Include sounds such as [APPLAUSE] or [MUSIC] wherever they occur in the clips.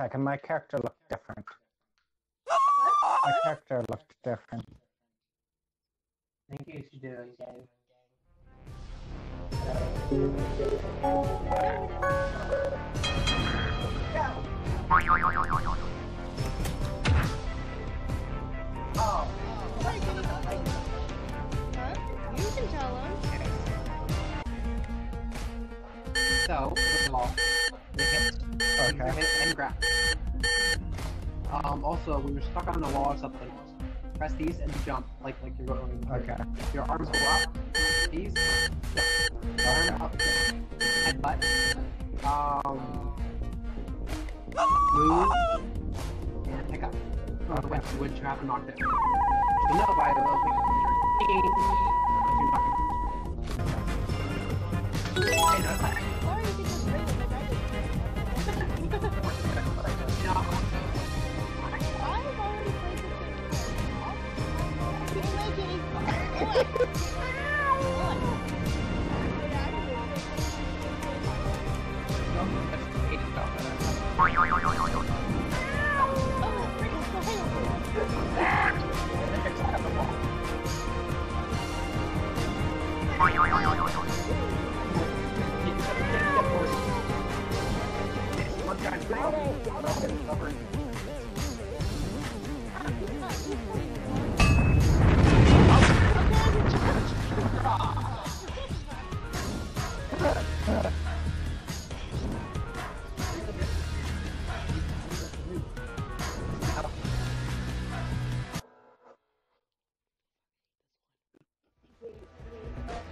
wait second. My character looked different. My character looked different. Thank you for doing, Dave. Huh? Oh. You can tell him. So, first of all, you hit, you Okay. and grab. Um, also, when you're stuck on the wall or something, press these and jump, like like you're going. Okay. Your arms go up, these, arm up, headbutt, um, move, and pick up. Uh, when, when you have knocked it. So no, by the way, Okay, no, it's fine.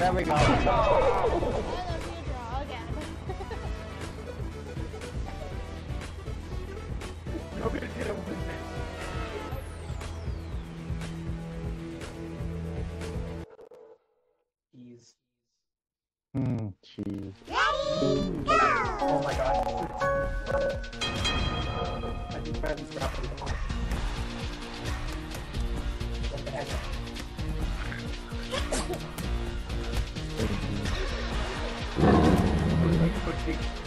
There we go. Nobody did it with this. Keys. Hmm, jeez. Ready, go! Oh my god. I just tried to stop it. What the heck? Like, put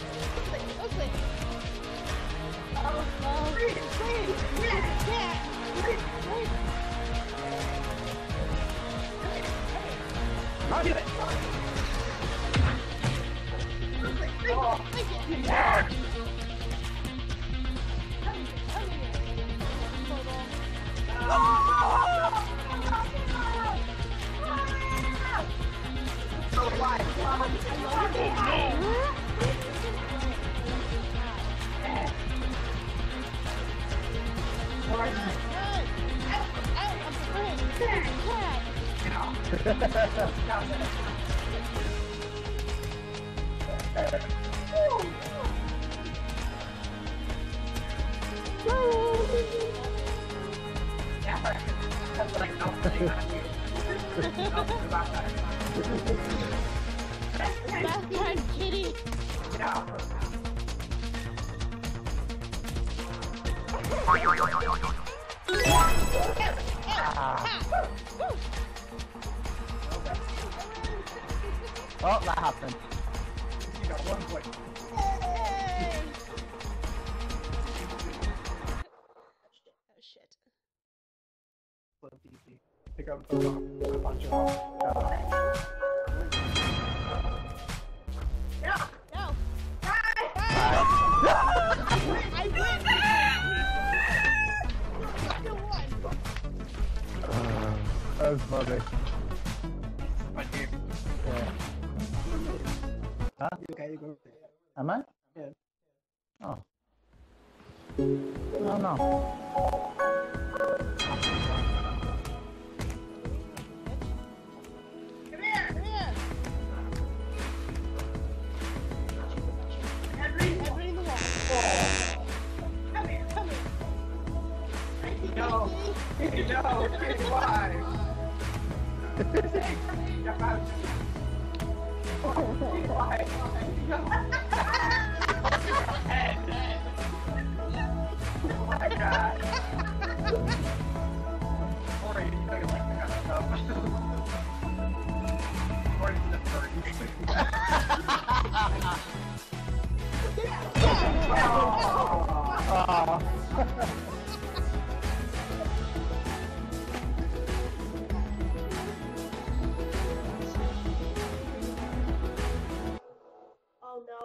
Backyard kitty. Oh, that happened. You got one point. Pick up the rock. A bunch of rocks. No. I win. You. That was funny. Right here. Yeah. Huh? You okay? You go. Am I? Yeah. Oh. Oh no. Hey, no, kid, why? why? oh my god. Corey, you know [LAUGHS] you like that stuff. Corey's the first.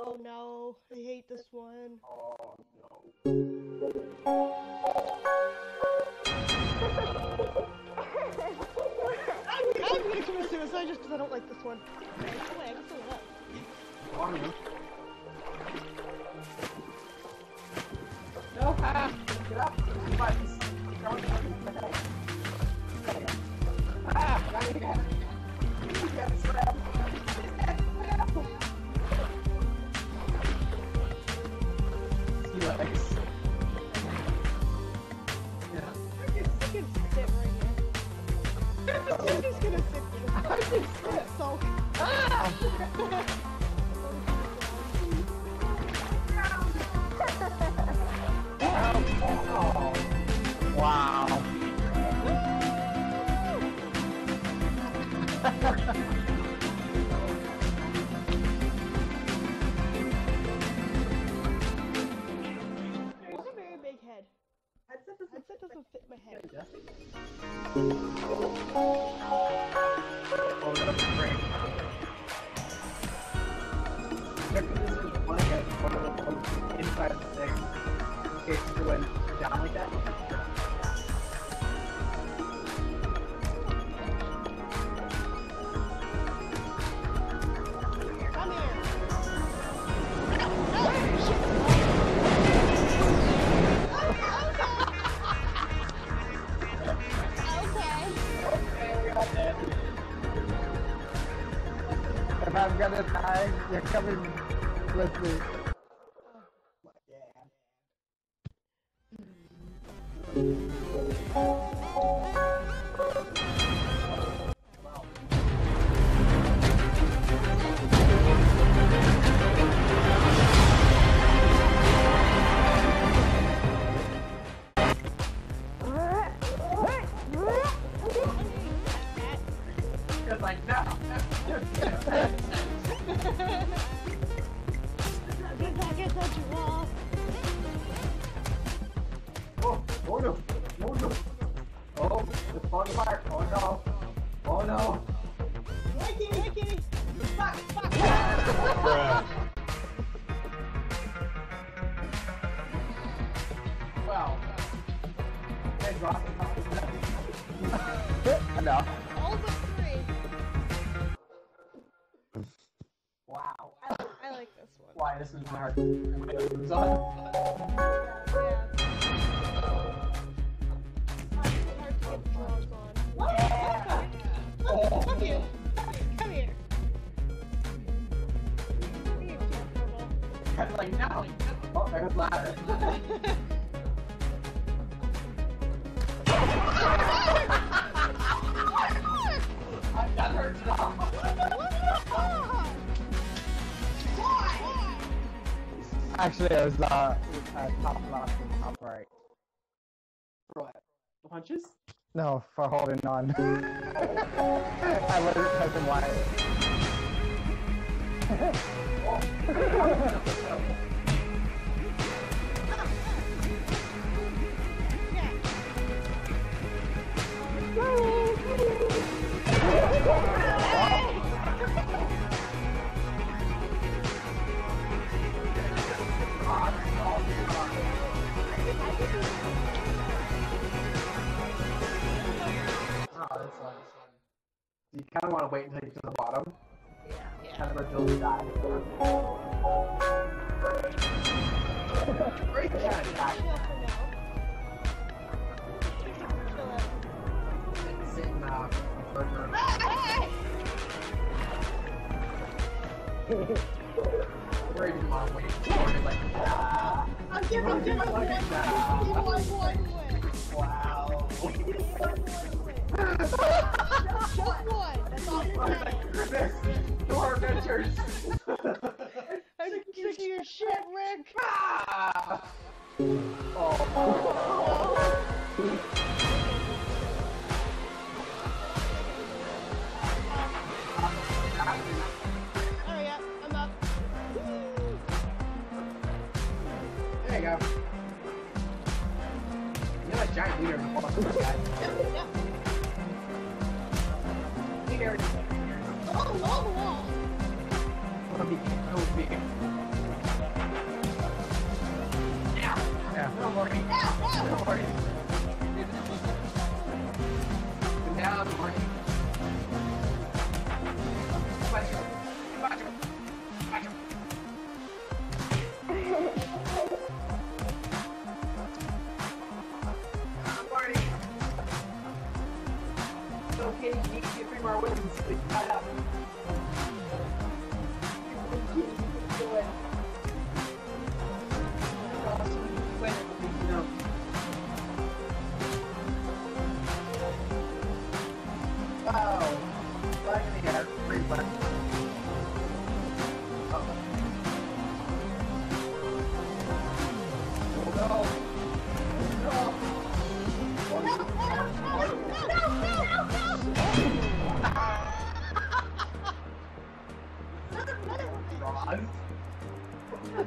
Oh no, no. I hate this one. Oh no. I'm gonna commit suicide just because I don't like this one. Oh wait, I can still it up. On you. No, ah, get up. Buttons. Don't case you went down like that. Wow. I, I like this one. Why this is hard. It's on. Yeah. Hard to get the draws on. Oh. Come here. Come here. Come here, Jack I'm like, no. Oh, there goes ladder. [LAUGHS] Actually, it was uh, uh top left and top right. For what? Punches? No, for holding on. [LAUGHS] I wasn't pressing Y. Oh, You kind of want to wait until you get to the bottom. Yeah. Kind of until you die. Great [LAUGHS] cat attack. Sit in uh, burger. [LAUGHS] Where did you want to wait? Like, ah, I'm giving you one Like. Give one one win. wow. One win. Just one. Goodness, Your adventures. I'm sick of your shit, Rick. Ah! Oh.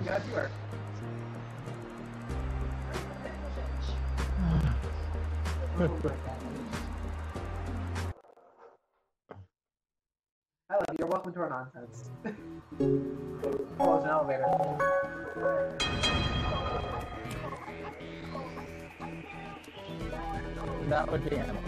God, you are. I love you. You're welcome to our nonsense. oh, it's an elevator. That would be animal.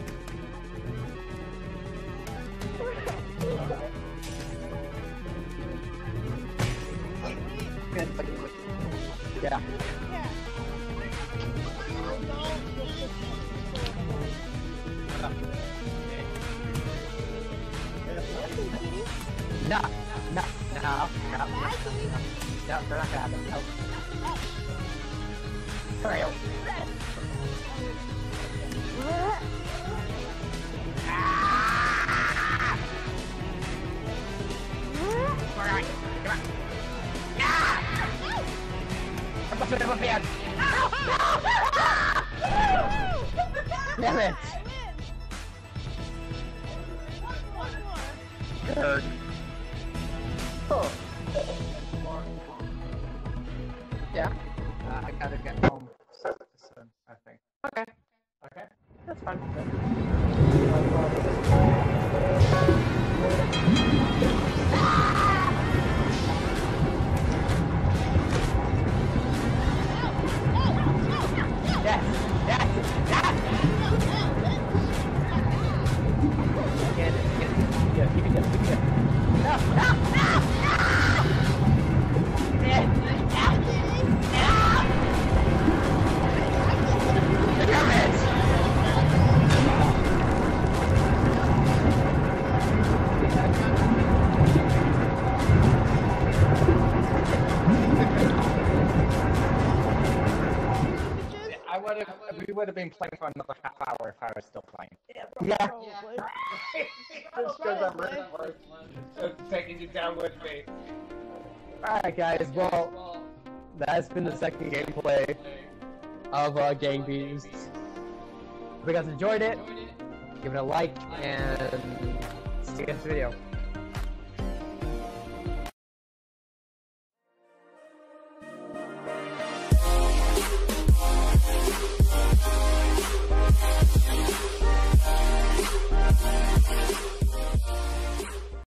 Been playing for another half hour if I was still playing. Yeah. Probably. [LAUGHS] Just because I'm taking you down with me. Alright, guys. Well, that's been the second gameplay of uh, Gang Beast. If you guys enjoyed it, give it a like and see you next video.